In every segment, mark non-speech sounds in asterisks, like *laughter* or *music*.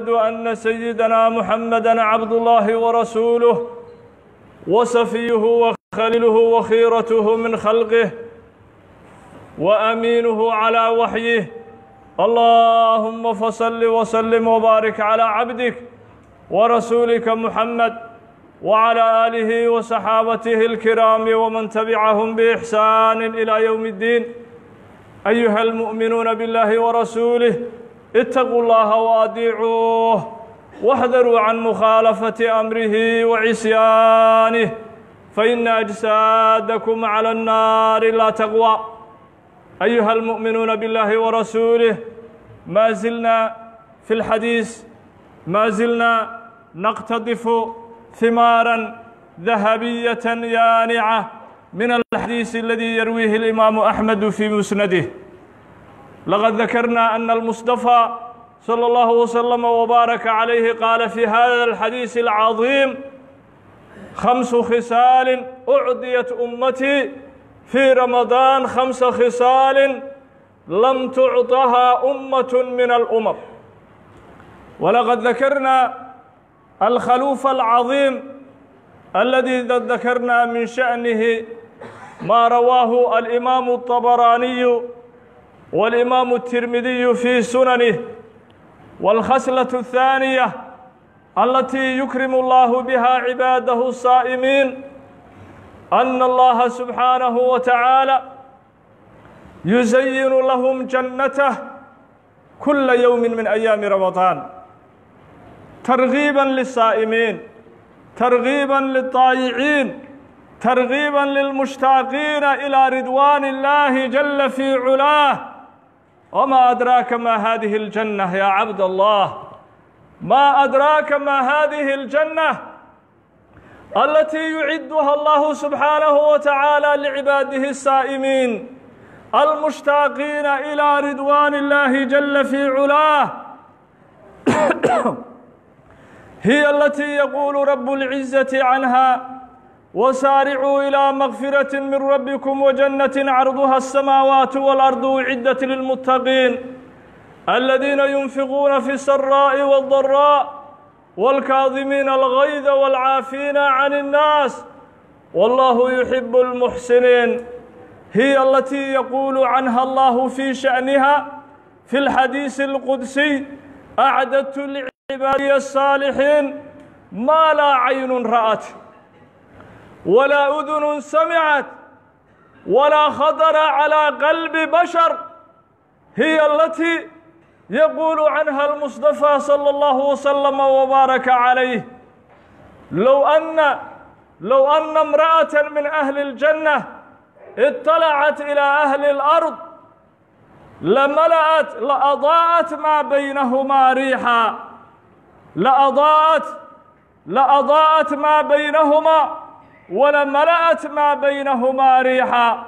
أن سيدنا محمدا عبد الله ورسوله وسفيه وخليله وخيرته من خلقه وأمينه على وحيه. اللهم فصل وسلم وبارك على عبدك ورسولك محمد وعلى آله وصحابته الكرام ومن تبعهم بإحسان إلى يوم الدين. أيها المؤمنون بالله ورسوله اتقوا الله وأطيعوه واحذروا عن مخالفة أمره وعصيانه فإن أجسادكم على النار لا تقوى أيها المؤمنون بالله ورسوله ما زلنا في الحديث ما زلنا نقتطف ثمارا ذهبية يانعة من الحديث الذي يرويه الإمام أحمد في مسنده. لقد ذكرنا أن المصطفى صلى الله وسلم وبارك عليه قال في هذا الحديث العظيم خمس خصال أعديت أمتي في رمضان خمس خصال لم تعطها أمة من الأمم. ولقد ذكرنا الخلوف العظيم الذي ذكرنا من شأنه ما رواه الإمام الطبراني والإمام الترمذي في سننه والخصلة الثانية التي يكرم الله بها عباده الصائمين أن الله سبحانه وتعالى يزين لهم جنته كل يوم من أيام رمضان ترغيبا للصائمين ترغيبا للطائعين ترغيبا للمشتاقين إلى رضوان الله جل في علاه وما أدراك ما هذه الجنة يا عبد الله؟ ما أدراك ما هذه الجنة التي يعدها الله سبحانه وتعالى لعباده السائمين المشتاقين إلى رضوان الله جل في علاه؟ *coughs* هي التي يقول رب العزة عنها وسارعوا إلى مغفرة من ربكم وجنة عرضها السماوات والأرض أعدت للمتقين الذين ينفقون في السراء والضراء والكاظمين الغيظ والعافين عن الناس والله يحب المحسنين. هي التي يقول عنها الله في شأنها في الحديث القدسي أعددت لعبادي الصالحين ما لا عين رأت. ولا أذن سمعت ولا خطر على قلب بشر. هي التي يقول عنها المصطفى صلى الله وسلم وبارك عليه. لو أن لو أن امرأة من أهل الجنة اطلعت إلى أهل الأرض لملأت لأضاءت ما بينهما ريحا. لأضاءت لأضاءت ما بينهما ولملأت ما بينهما ريحا.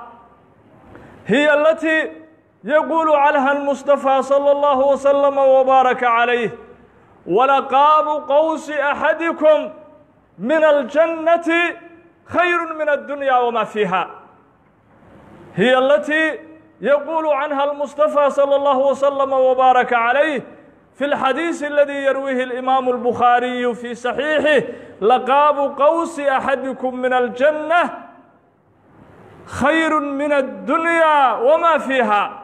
هي التي يقول عنها المصطفى صلى الله وسلم وبارك عليه ولقاب قوس أحدكم من الجنة خير من الدنيا وما فيها. هي التي يقول عنها المصطفى صلى الله وسلم وبارك عليه في الحديث الذي يرويه الإمام البخاري في صحيحه لقاب قوس أحدكم من الجنة خير من الدنيا وما فيها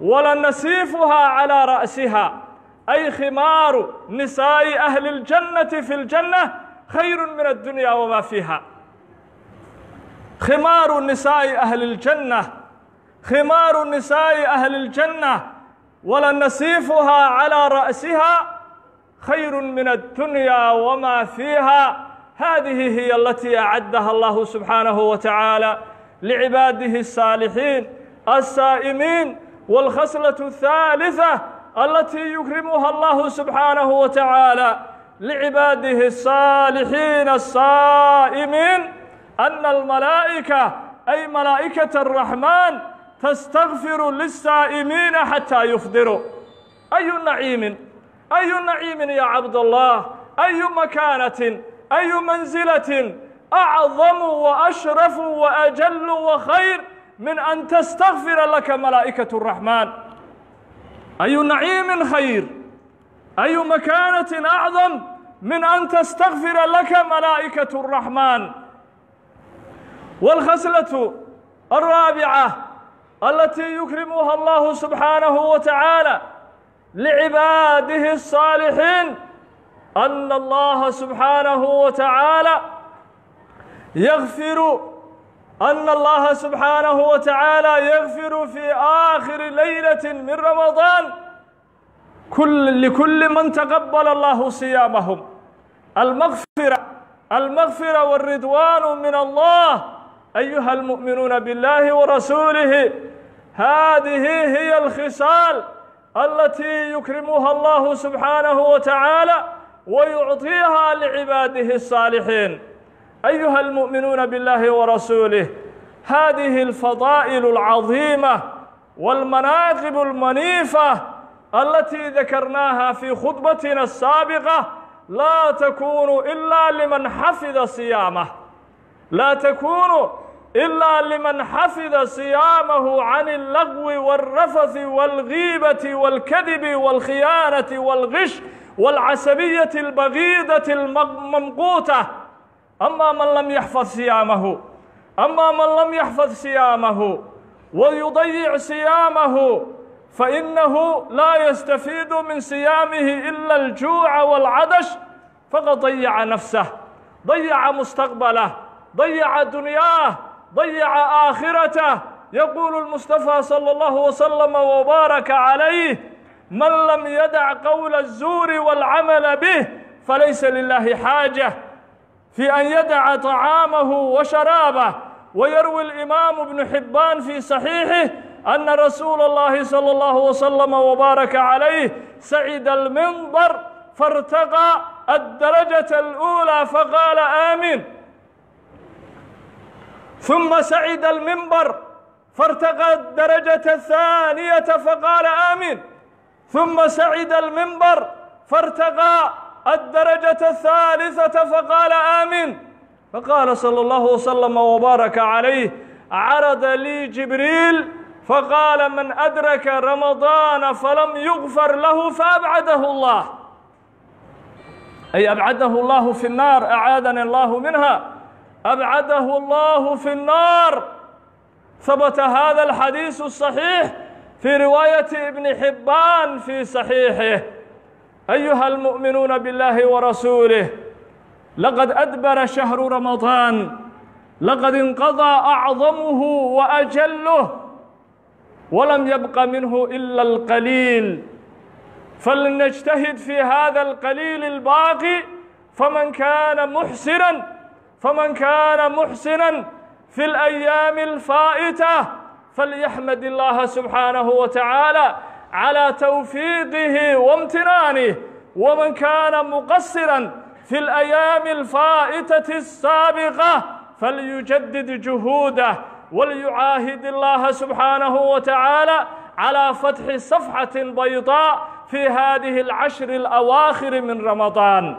ولنسيفها على رأسها. أي خمار نساء أهل الجنة في الجنة خير من الدنيا وما فيها. خمار نساء أهل الجنة خمار نساء أهل الجنة ولنسيفها على رأسها خير من الدنيا وما فيها. هذه هي التي أعدها الله سبحانه وتعالى لعباده الصالحين السائمين والخصلة الثالثة التي يكرمها الله سبحانه وتعالى لعباده الصالحين الصائمين أن الملائكة أي ملائكة الرحمن تستغفر للسائمين حتى يفطروا أي نعيم أي نعيم يا عبد الله؟ أي مكانة؟ أي منزلة؟ أعظم وأشرف وأجل وخير من أن تستغفر لك ملائكة الرحمن. أي نعيم خير؟ أي مكانة أعظم من أن تستغفر لك ملائكة الرحمن؟ والخصلة الرابعة التي يكرمها الله سبحانه وتعالى لعباده الصالحين أن الله سبحانه وتعالى يغفر أن الله سبحانه وتعالى يغفر في آخر ليلة من رمضان كل لكل من تقبل الله صيامهم. المغفرة المغفرة والرضوان من الله أيها المؤمنون بالله ورسوله هذه هي الخصال التي يكرمها الله سبحانه وتعالى ويعطيها لعباده الصالحين. أيها المؤمنون بالله ورسوله هذه الفضائل العظيمة والمناقب المنيفة التي ذكرناها في خطبتنا السابقة لا تكون إلا لمن حفظ صيامه لا تكون إلا لمن حفظ صيامه عن اللغو والرفث والغيبة والكذب والخيانة والغش والعسبية البغيضة الممقوتة. أما من لم يحفظ صيامه أما من لم يحفظ صيامه ويضيع صيامه فإنه لا يستفيد من صيامه إلا الجوع والعدش فقد ضيع نفسه ضيع مستقبله ضيع دنياه. ضيع آخرته. يقول المصطفى صلى الله وسلم وبارك عليه من لم يدع قول الزور والعمل به فليس لله حاجة. في أن يدع طعامه وشرابه. ويروي الإمام ابن حبان في صحيحه أن رسول الله صلى الله وسلم وبارك عليه سعد المنبر فارتقى الدرجة الأولى فقال آمين. ثم سعد المنبر فارتقى الدرجة الثانية فقال آمين. ثم سعد المنبر فارتقى الدرجة الثالثة فقال آمين. فقال صلى الله وسلم وبارك عليه عرض لي جبريل فقال من أدرك رمضان فلم يغفر له فأبعده الله. أي أبعده الله في النار أعاذني الله منها. أبعده الله في النار. ثبت هذا الحديث الصحيح في رواية ابن حبان في صحيحه. أيها المؤمنون بالله ورسوله لقد أدبر شهر رمضان لقد انقضى أعظمه وأجله ولم يبق منه إلا القليل. فلنجتهد في هذا القليل الباقي فمن كان محسنا فمن كان محسنا في الأيام الفائتة فليحمد الله سبحانه وتعالى على توفيقه وامتنانه. ومن كان مقصرا في الأيام الفائتة السابقة فليجدد جهوده وليعاهد الله سبحانه وتعالى على فتح صفحة بيضاء في هذه العشر الأواخر من رمضان.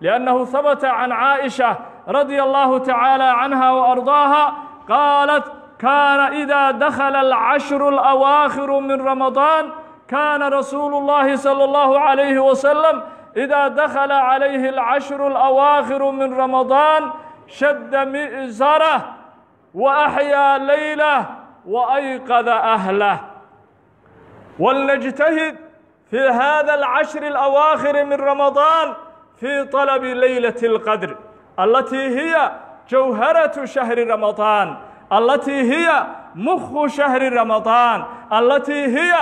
لأنه ثبت عن عائشة رضي الله تعالى عنها وأرضاها قالت كان إذا دخل العشر الأواخر من رمضان كان رسول الله صلى الله عليه وسلم إذا دخل عليه العشر الأواخر من رمضان شد مئزره وأحيا ليله وأيقظ أهله. ولنجتهد في هذا العشر الأواخر من رمضان في طلب ليلة القدر. التي هي جوهرة شهر رمضان التي هي مخ شهر رمضان التي هي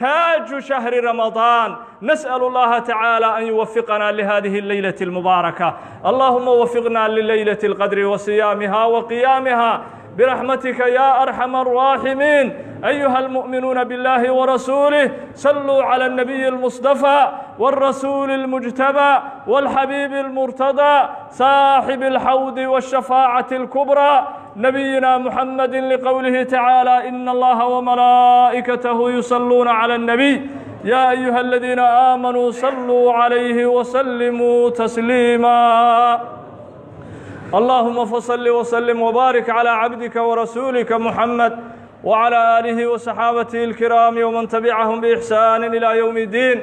تاج شهر رمضان. نسأل الله تعالى أن يوفقنا لهذه الليلة المباركة. اللهم وفقنا لليلة القدر وصيامها وقيامها. برحمتك يا أرحم الراحمين. أيها المؤمنون بالله ورسوله صلوا على النبي المصطفى والرسول المجتبى والحبيب المرتضى صاحب الحوض والشفاعة الكبرى نبينا محمد لقوله تعالى إن الله وملائكته يصلون على النبي. يا أيها الذين آمنوا صلوا عليه وسلموا تسليما. اللهم فصل وسلم وبارك على عبدك ورسولك محمد وعلى آله وصحابته الكرام ومن تبعهم بإحسان إلى يوم الدين.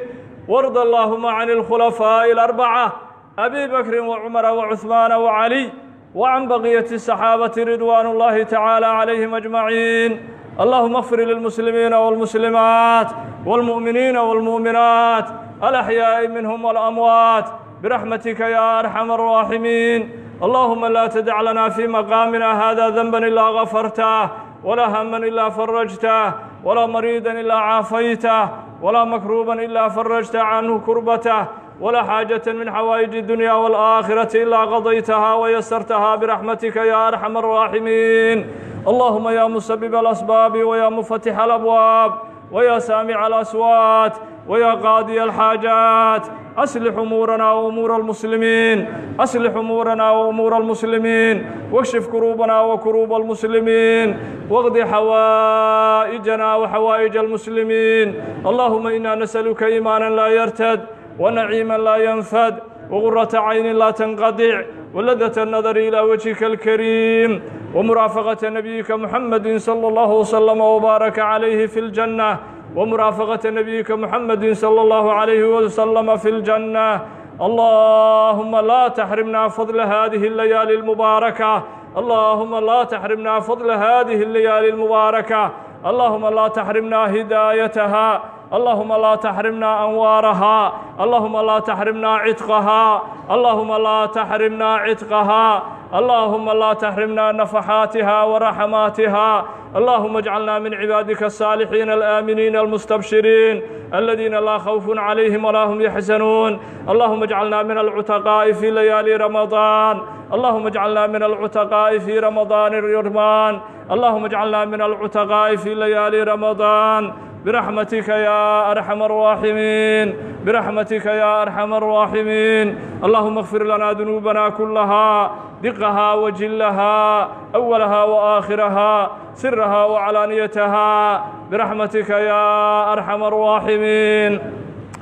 وارض اللهم عن الخلفاء الأربعة أبي بكر وعمر وعثمان وعلي وعن بقية الصحابة رضوان الله تعالى عليهم أجمعين. اللهم اغفر للمسلمين والمسلمات والمؤمنين والمؤمنات الأحياء منهم والأموات برحمتك يا أرحم الراحمين. اللهم لا تدع لنا في مقامنا هذا ذنبا إلا غفرته ولا هما إلا فرجته ولا مريدا إلا عافيته ولا مكروبا إلا فرجت عنه كربته ولا حاجة من حوائج الدنيا والآخرة إلا قضيتها ويسرتها برحمتك يا أرحم الراحمين. اللهم يا مسبب الأسباب ويا مفتح الأبواب ويا سامع الأصوات ويا قاضي الحاجات أصلح أمورنا وأمور المسلمين أصلح أمورنا وأمور المسلمين واكشف كروبنا وكروب المسلمين واغض حوائجنا وحوائج المسلمين. اللهم إنا نسألك إيمانا لا يرتد ونعيما لا ينفد وغرة عين لا تنقطع ولذة النظر إلى وجهك الكريم ومرافقة نبيك محمد صلى الله وسلم وبارك عليه في الجنة. ومرافقة نبيك محمد صلى الله عليه وسلم في الجنة. اللهم لا تحرمنا فضل هذه الليالي المباركة. اللهم لا تحرمنا فضل هذه الليالي المباركة. اللهم لا تحرمنا هدايتها. اللهم لا تحرمنا أنوارها اللهم لا تحرمنا عتقها اللهم لا تحرمنا عتقها اللهم لا تحرمنا نفحاتها ورحماتها اللهم اجعلنا من عبادك الصالحين الآمنين المستبشرين الذين لا خوف عليهم ولا هم يحزنون. اللهم اجعلنا من العتقاء في ليالي رمضان اللهم اجعلنا من العتقاء في رمضان الرمان اللهم اجعلنا من العتقاء في ليالي رمضان. برحمتك يا أرحم الراحمين. برحمتك يا أرحم الراحمين. اللهم اغفر لنا ذنوبنا كلها دقها وجلها أولها وآخرها سرها وعلانيتها. برحمتك يا أرحم الراحمين.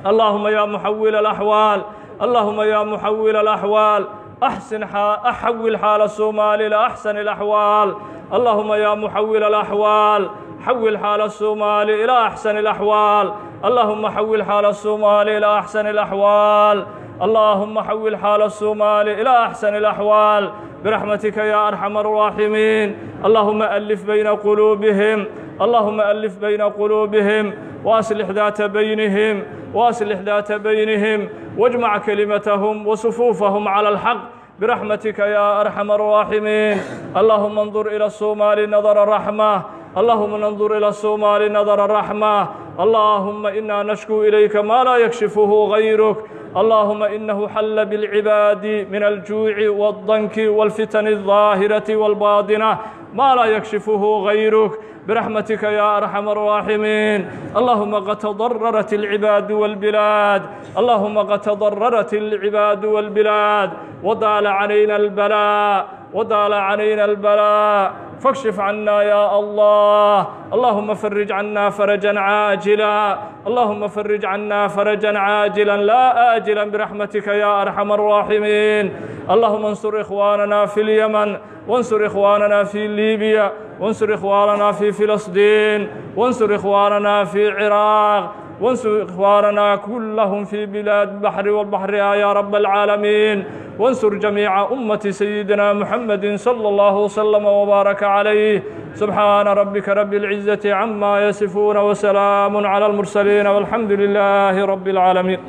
اللهم يا محول الأحوال اللهم يا محول الأحوال. أحسن أحول حال الصومال إلى أحسن الأحوال. اللهم يا محول الأحوال. حول حال الصومال إلى أحسن الأحوال. اللهم حول حال الصومال إلى أحسن الأحوال. اللهم حول حال الصومال إلى أحسن الأحوال. برحمتك يا أرحم الراحمين. اللهم ألف بين قلوبهم. اللهم ألف بين قلوبهم. وأصلح ذات بينهم. وأصلح ذات بينهم. واجمع كلمتهم وصفوفهم على الحق. برحمتك يا أرحم الراحمين. اللهم انظر إلى الصومال نظر الرحمة اللهم ننظر إلى الصومال نظر الرحمة. اللهم إنا نشكو إليك ما لا يكشفه غيرك. اللهم إنه حل بالعباد من الجوع والضنك والفتن الظاهرة والباطنة. ما لا يكشفه غيرك. برحمتك يا أرحم الراحمين. اللهم قد تضررت العباد والبلاد. اللهم قد تضررت العباد والبلاد. وضال علينا البلاء. وضال علينا البلاء. فاكشف عنا يا الله. اللهم فرج عنا فرجا عاجلا. اللهم فرج عنا فرجا عاجلا. لا آجلا برحمتك يا أرحم الراحمين. اللهم انصر إخواننا في اليمن. وانصر إخواننا في ليبيا. وانصر إخواننا في فلسطين. وانصر إخواننا في العراق. وانصر إخواننا كلهم في بلاد البحر والبحر يا رب العالمين. وانصر جميع أمة سيدنا محمد صلى الله وسلم وبارك عليه. سبحان ربك رب العزة عما يصفون وسلام على المرسلين والحمد لله رب العالمين.